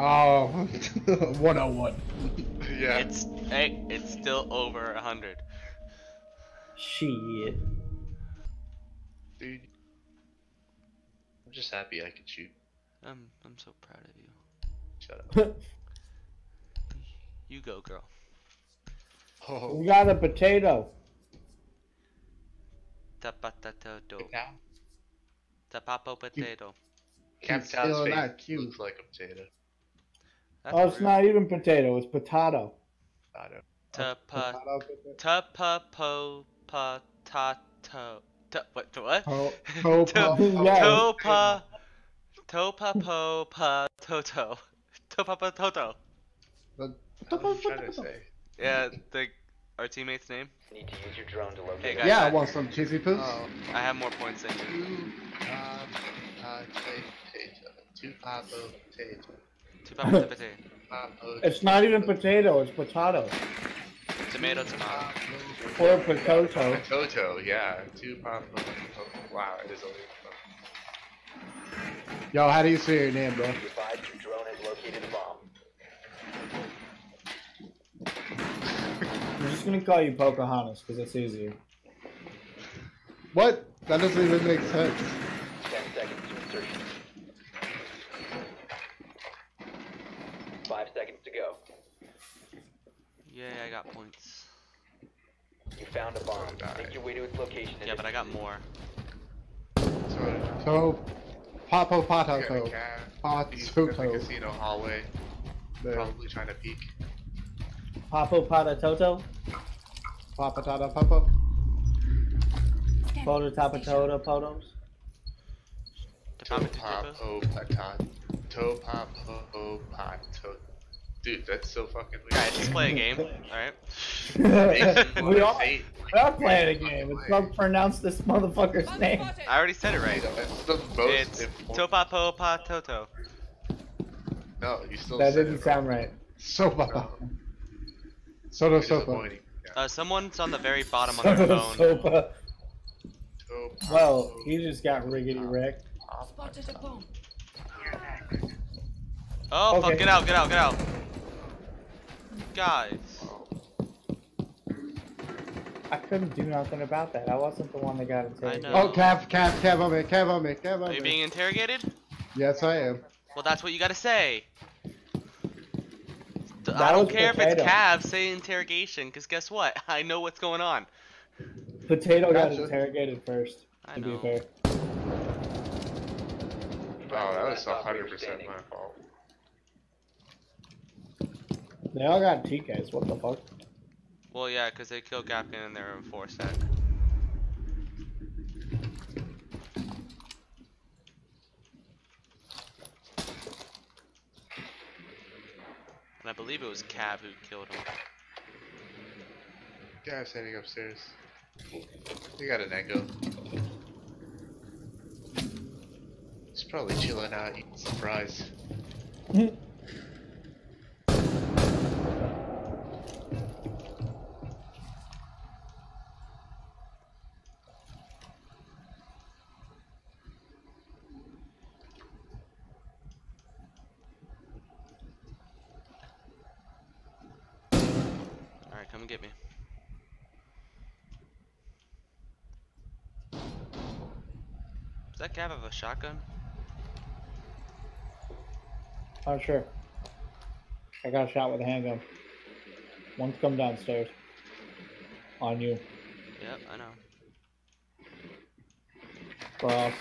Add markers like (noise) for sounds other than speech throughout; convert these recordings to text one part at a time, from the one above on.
Oh, (laughs) 101. Yeah. It's hey, it's still over a hundred. Shit. Dude. I'm just happy I can shoot. I'm I'm so proud of you. Shut up. (laughs) You go, girl. Oh, we got a potato. Tapatato. now Tapapo potato. Captain's still face not cute. looks like a potato. That's Oh, it's rude. not even potato. It's potato. I don't. Tapa Potato, potato. tapapo potato. Ta- what? to What? Po- (laughs) po- To- po- Yeah. Topa. Topa po pa toto. Topa (laughs) pa toto. What was I trying to say? Yeah, the our teammate's name. Need to use your drone to locate Hey, guys. Yeah, I want some cheesy poos. Oh, I have more points than you. two um, uh, potato. Two papo potato. Tupapa potato. It's not even potato. It's potato. Tomato, tomato. Or potato. Toto, yeah. Two papo. Oh, wow, it is only. Yo, how do you say your name, bro? Be advised your drone has located a bomb. I'm just gonna call you Pocahontas because it's easier. What? That doesn't even make sense. Ten seconds to insertion. Five seconds to go. Yeah, I got points. You found a bomb. Die. Make your way to its location. Yeah, but I got more. So, So, Papo got a Potato. cat. He's in the casino hallway. There. Probably trying to peek. Papo Patatoto? Papa Tata Papo. Poto Tapatoto Potos? Tupapa tupapa. Topapo patat. Topapo pato. Dude, that's so fucking weird. Guys, let's play a game. Alright. (laughs) we all Say- we are playing a game. It's not pronounce this motherfucker's name. (laughs) I already said it right. That's the most It's important. Topapo pa toto. No, you still That said didn't it sound right. Sopa. No. (laughs) Soto It's Sopa. Yeah. Uh, someone's on the very bottom on their phone. Sopa. Well, he just got riggedy wrecked. Spotted a bomb. Oh, fuck, get out, get out, get out. Guys. I couldn't do nothing about that. I wasn't the one that got it. know. Oh, Cav, Cav, Cav on me, Cav on me, Cav on me. Are you being interrogated? Yes, I am. Well, that's what you gotta say. That I don't was care if it's potato. Cav, say interrogation, because guess what? (laughs) I know what's going on. Potato got interrogated first. I To know. be fair. Oh, that was 100% my fault. They all got TKs. What the fuck? Well, yeah, because they killed Kapkan and they're in four stack. And I believe it was Cav who killed him. Guy's heading upstairs. He got an echo. He's probably chilling out, eating some fries. (laughs) Alright, come and get me. Does that Cav have a shotgun? Oh, sure. I got a shot with a handgun. One's come downstairs. On you. Yep, I know. Frost.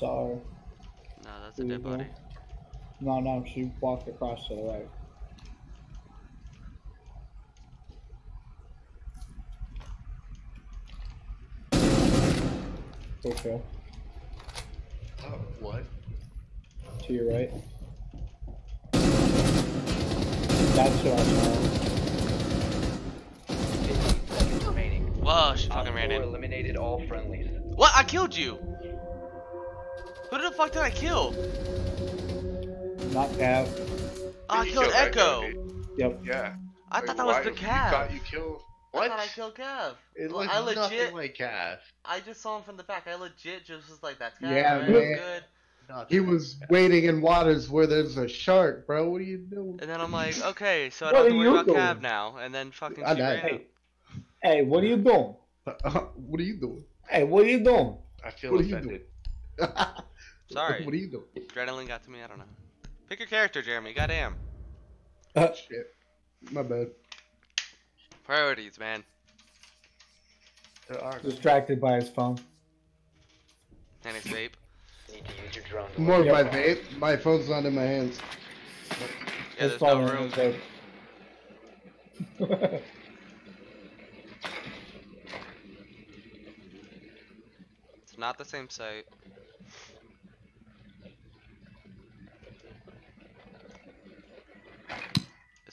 You saw her. No, that's a dead body. No, no, she walked across to the right. For sure. Oh, what? To your right. That's who I saw. 15 seconds remaining. Whoa, she Op fucking ran in. eliminated all friendlies. What? I killed you! Who the fuck did I kill? Not Cav. Oh, I You killed Echo. dude. Yep. Yeah. I Like, thought that was why- the You Cav. thought you killed. I thought I killed Cav. It Well, looked I legit- nothing like Cav. I just saw him from the back. I legit just was like, that's Cav. Yeah, right? man. Good. Nothing He was Cav. wading in waters where there's a shark, bro. What are you doing? And then I'm like, (laughs) okay, so I What don't have are to worry about doing? Cav now. And then fucking I she died. ran. Hey, what are you doing? (laughs) what are you doing? Hey, what are you doing? I feel What are you offended. (laughs) Sorry. What are you doing? Adrenaline got to me. I don't know. Pick your character, Jeremy. Goddamn. Ah, shit. My bad. Priorities, man. There are. Distracted by his phone. And his vape. Need to use your drone. to More of my Yep. vape. My phone's not in my hands. Yeah, His there's no phone room. is there. (laughs) It's not the same site.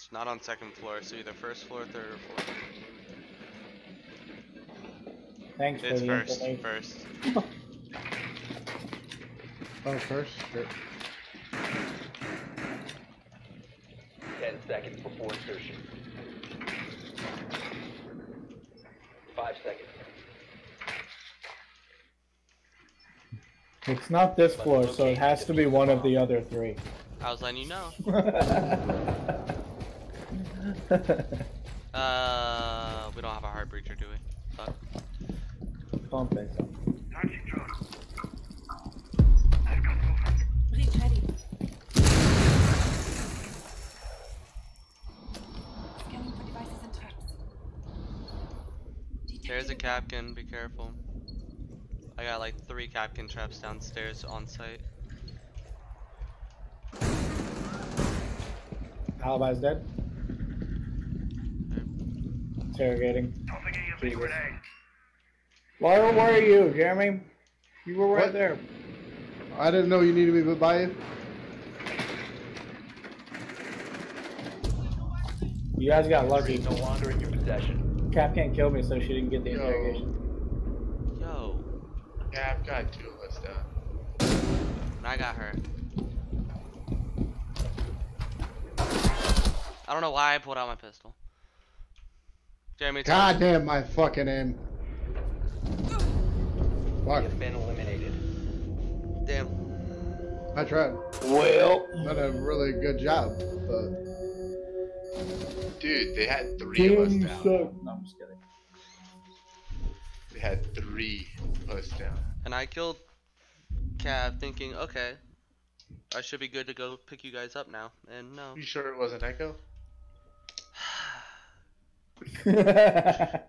It's not on second floor, so either first floor, third, or fourth. Thanks for the first. information. First. (laughs) Oh, first. Shit. Ten seconds before insertion. Five seconds. It's not this floor, so it has to be one of the other three. I was letting you know. (laughs) (laughs) Uh, we don't have a hard breacher, do we? Fuck. Don't think so. Breach ready. Scanning for devices and traps. There's a Kapkan, be careful. I got like three Kapkan traps downstairs on site. Alibi's dead. Interrogating. Jesus. Laura, where are you, Jeremy? You were right What? there. I didn't know you needed me by you. You guys got lucky. Is no longer in your possession. Cap can't kill me, so she didn't get the Yo. interrogation. Yo, Yeah, I've got two of us down. and I got her. I don't know why I pulled out my pistol. Jeremy, tell God damn my fucking aim. You've been eliminated. Damn. I tried. Well, Done a really good job. But Dude, they had three of us down. suck. No, I'm just kidding. They had three of us down. And I killed Cav thinking, okay, I should be good to go pick you guys up now. And no. You sure it wasn't Echo? (laughs)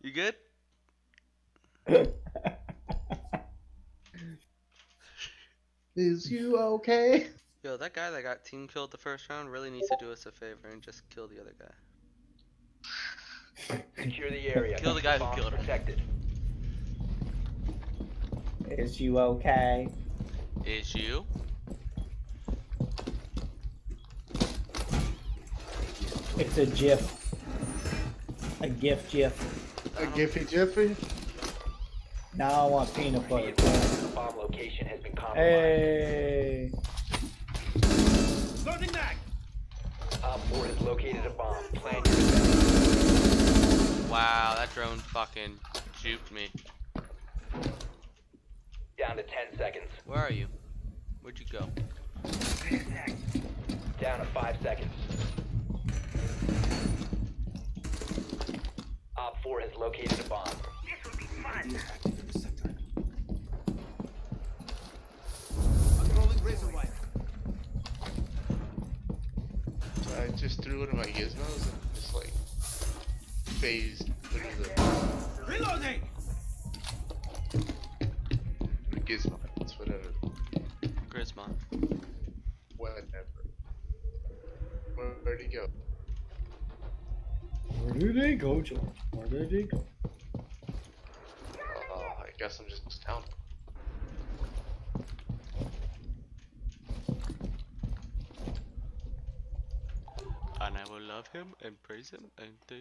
You good? (laughs) is you okay? Yo, that guy that got team killed the first round really needs to do us a favor and just kill the other guy. Secure the area. Kill the guy who Bombs killed him. Protected. Is you okay? Is you? It's a GIF. A GIF GIF. A Giffy Jiffy? Now I want peanut butter. advised, the bomb location has been compromised. Hey. Op 4 has located a bomb. Plan your defense. Wow, that drone fucking juked me. Down to 10 seconds. Where are you? Where'd you go? Down to 5 seconds. Op 4 has located a bomb. So I just threw it in my gizmos and just like phased through the. Reloading! The gizmo, it's whatever. Grisma. Whatever. Where, where'd he go? Where did he go, George? Where did go? Oh, I guess I'm just down. And I will love him and praise him and do.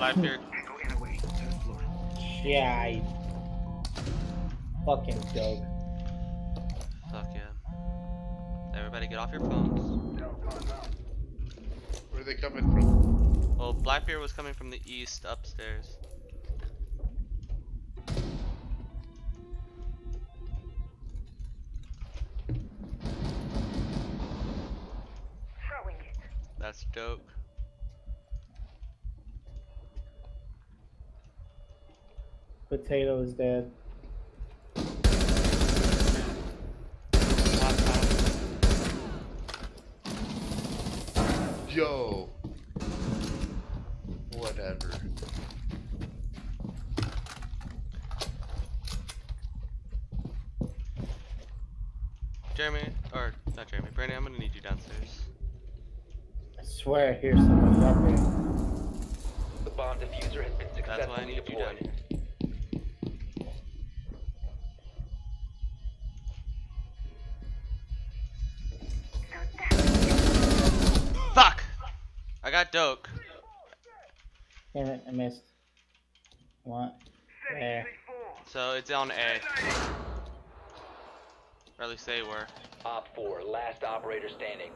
Live here. Yeah, I... Fucking Doug. Fuck yeah. Everybody Everybody get off your phones. Where are they coming from? Well, Blackbeard was coming from the east upstairs. That's dope. Potato is dead. Yo. Whatever. Jeremy, or not Jeremy, Brandon, I'm gonna need you downstairs. I swear I hear something up here. The bomb diffuser has been That's why I successfully need you down deployed. here. Fuck! I got doke. Damn it, I missed. What? There. So it's on A. Or at least they were. Op 4, last operator standing.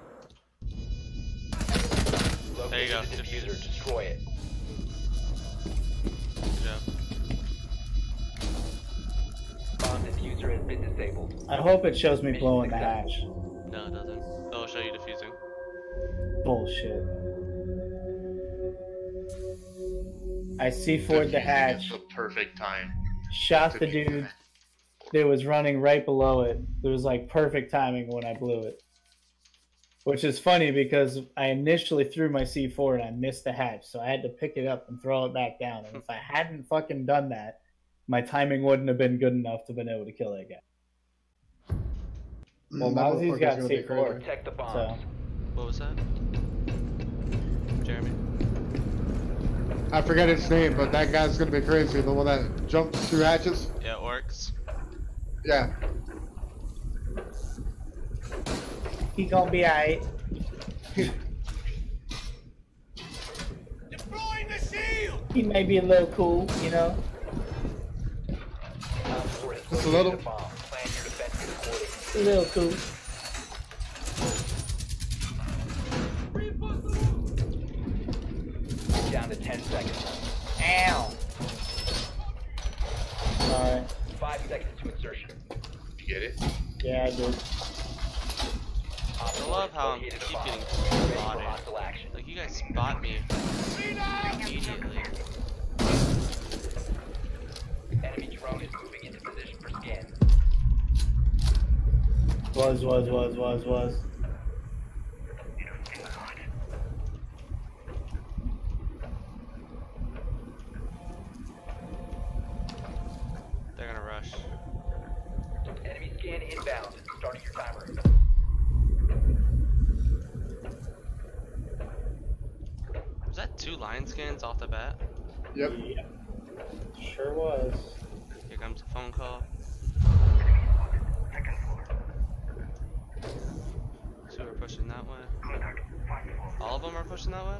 There you go. The diffuser, destroy it. Good job. Bomb diffuser has been disabled. I hope it shows me Mission blowing the hatch. No, it doesn't. It'll show you defusing. Bullshit. I see Ford the hatch, is The perfect time. shot the do dude that. that was running right below it. It was like perfect timing when I blew it. Which is funny because I initially threw my C4 and I missed the hatch, so I had to pick it up and throw it back down. And if I hadn't fucking done that, my timing wouldn't have been good enough to have been able to kill that guy. Mm, well, That Mozzy's motherfucker's got C4. Protect the bombs. So What was that? Jeremy? I forget his name, but that guy's gonna be crazy. The one that jumped through hatches. Yeah, Oryx. Yeah. he gonna be alright. He may be a little cool, you know. Op 4 has Just a little. a bomb. Plan your defense accordingly. A little cool. Down to 10 seconds. Ow. Alright. 5 seconds to insertion. You get it? Yeah, I did. I love how I'm located a keep getting Ready for spotted. Like, you guys spot me immediately. Enemy drone is moving into position for scan. Was, was, was, was, was. That two line scans off the bat? Yep. Yeah. Sure was. Here comes a phone call. Two are pushing that way. All of them are pushing that way?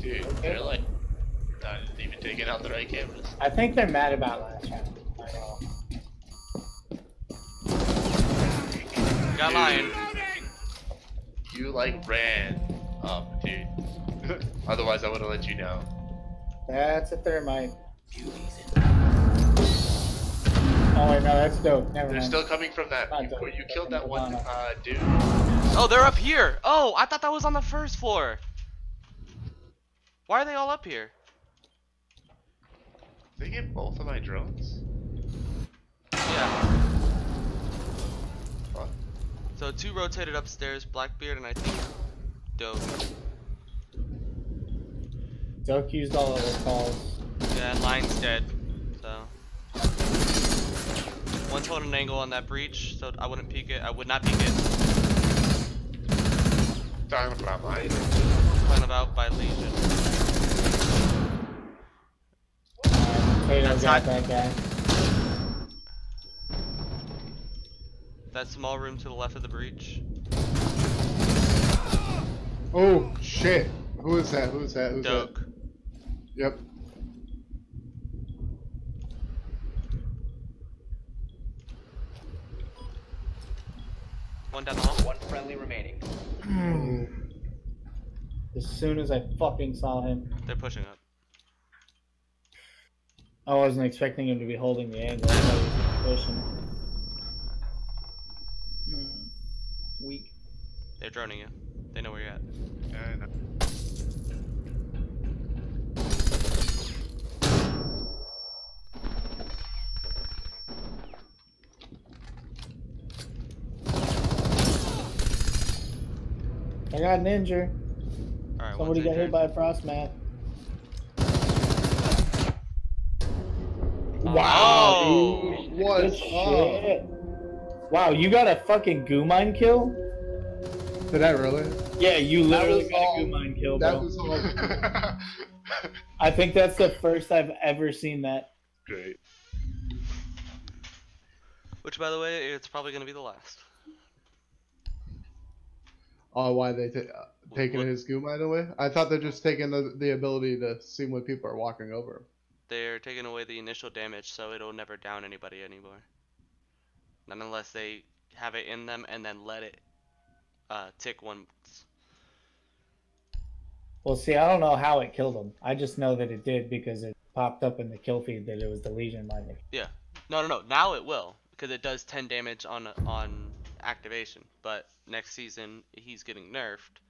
Dude, they're like not even taking out the right cameras. I think they're mad about last round. I know. Got lion. You like ran up, dude. (laughs) Otherwise, I would have let you know. That's a thermite. Oh wait, no, that's dope. Never They're mind. still coming from that. Not You, dope. you killed that one uh, dude. Oh, they're up here! Oh, I thought that was on the first floor! Why are they all up here? Did they get both of my drones? Yeah. Fuck. So two rotated upstairs, Blackbeard and I think Dope. Doke used all of their calls. Yeah, and Lion's dead. So. One's holding an angle on that breach, so I wouldn't peek it. I would not peek it. Talking about mine. Plan about by Lesion. Potato That's got that guy. That small room to the left of the breach. Oh shit! Who is that? Who is that? Who's Doke. that? Yep. One down the hall. One friendly remaining. (clears throat) As soon as I fucking saw him, They're pushing up. I wasn't expecting him to be holding the angle. I thought he was pushing. Hmm. Weak. They're droning you. They know where you're at. Yeah, I got an injury. Alright, Somebody got hit by a frost mat. Wow. dude. What? Good Oh. shit. Wow, you got a fucking Gu mine kill? Did I really? Yeah, you literally was got all- a Gu mine kill, That bro. was all. (laughs) I think that's the first I've ever seen that. Great. Which, by the way, it's probably gonna be the last. Oh, why they ta- uh, taking What- his Gu mine away? I thought they're just taking the, the ability to see when people are walking over. They're taking away the initial damage, so it'll never down anybody anymore. Not unless they have it in them and then let it uh, tick once. Well, see, I don't know how it killed him. I just know that it did because it popped up in the kill feed that it was the Lesion mining. Yeah. No, no, no. Now it will because it does 10 damage on on activation. But next season he's getting nerfed,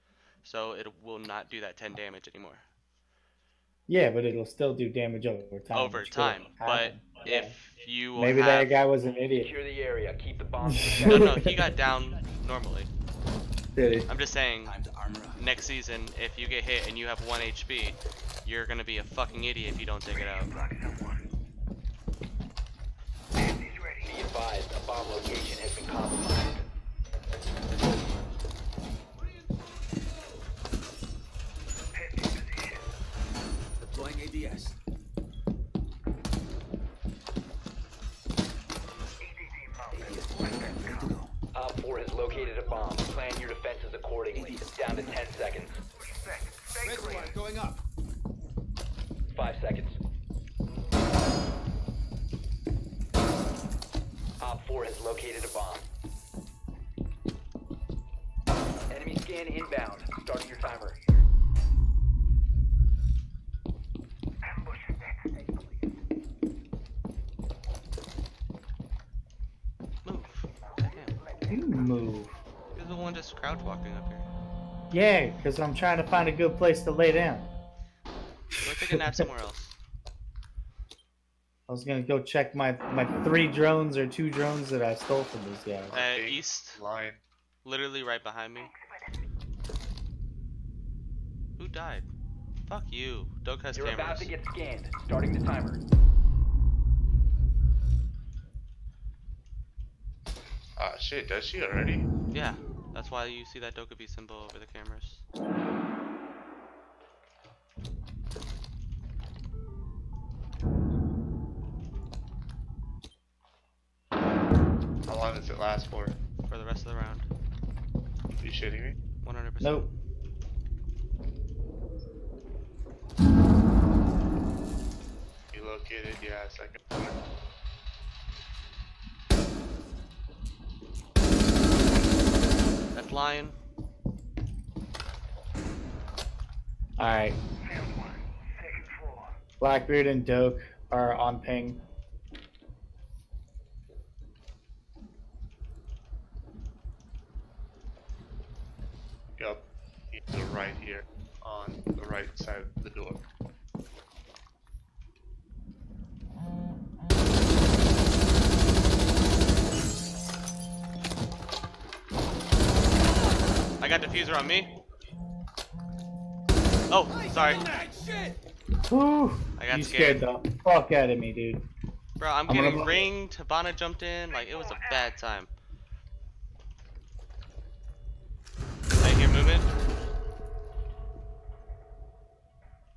so it will not do that 10 damage anymore. Yeah, but it'll still do damage over time. Over time, but happened. Yeah. If you maybe have... that guy was an idiot. Secure the area. Keep the bombs (laughs) No, protected. no, he got down normally. Did he? I'm just saying, next season, if you get hit and you have 1 HP, you're gonna be a fucking idiot if you don't take it out. Be advised, a bomb location has been compromised. Deploying Op 4 has located a bomb. Plan your defenses accordingly. Down to 10 seconds. Reservoir going up. 5 seconds. Op 4 has located a bomb. Enemy scan inbound. Starting your timer. Move. Damn. You move. You're the one just crouch walking up here. Yeah, because I'm trying to find a good place to lay down. Go take a nap somewhere else. I was gonna go check my my three drones or two drones that I stole from these guys. Uh, Big east, Lion. literally right behind me. Who died? Fuck you. Doak has You're about cameras. to get scanned. Starting the timer. Ah, shit, does she already? Yeah, that's why you see that Dokkaebi symbol over the cameras. How long does it last for? For the rest of the round. Are you shitting me? 100%. Nope. You located, yeah, second. That's lion. Alright. Blackbeard and Doke are on ping. Yup. He's right here on the right side of the door. I got diffuser on me. Oh, sorry. Whew. I got you scared. scared the fuck out of me, dude. Bro, I'm I'm getting ringed. Habana jumped in. Like, it was a bad time. I hear movement.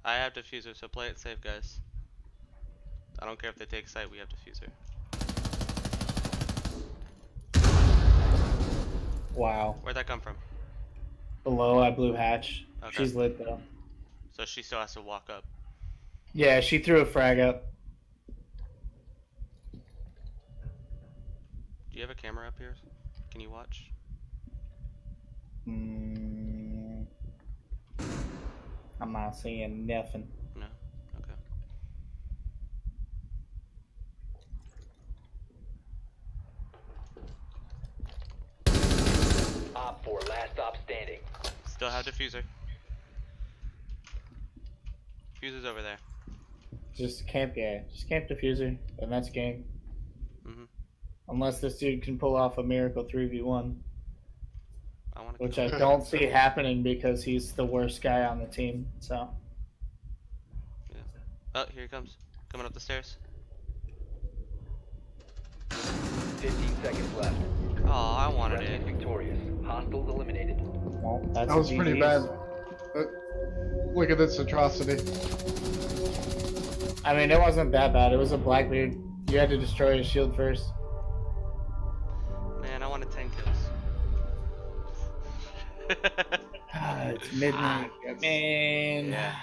I have diffuser, so play it safe, guys. I don't care if they take sight, we have diffuser. Wow. Where'd that come from? Below, I blew hatch. Okay. She's lit though. So she still has to walk up. Yeah, she threw a frag up. Do you have a camera up here? Can you watch? Mm, I'm not seeing nothing. No. Okay. Op 4, last stop standing. Still have diffuser. Diffuser's over there. Just camp, yeah. Just camp diffuser, and that's game. Mm -hmm. Unless this dude can pull off a miracle 3v1, I which I don't see happening because he's the worst guy on the team. So, Oh, here he comes. Coming up the stairs. 15 seconds left. Oh, I wanted Friendly it. victorious. Hostiles eliminated. Well, that's That a was pretty bad. Look at this atrocity. I mean, it wasn't that bad. It was a Blackbeard. You had to destroy his shield first. Man, I wanted 10 kills. (laughs) Ah, it's (laughs) midnight. Yes. Man. yeah.